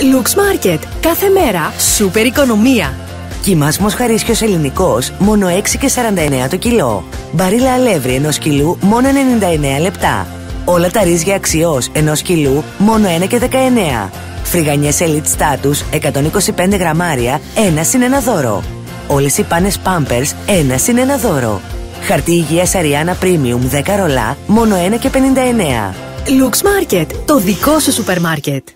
Lux Market. Κάθε μέρα σούπερ οικονομία. Κιμάς μοσχαρίσιος ελληνικός μόνο 6 και 49 το κιλό. Μπαρίλα αλεύρι ενός κιλού μόνο 99 λεπτά. Όλα τα ρύζια αξιός ενός κιλού μόνο 1 και 19. Φρυγανιές Elite Status 125 γραμμάρια, ένα συν ένα δώρο. Όλες οι πάνες Pampers, ένα συν ένα δώρο. Χαρτί υγείας Ariana Premium 10 ρολά, μόνο 1 και 59. Lux Market. Το δικό σου σούπερ μάρκετ.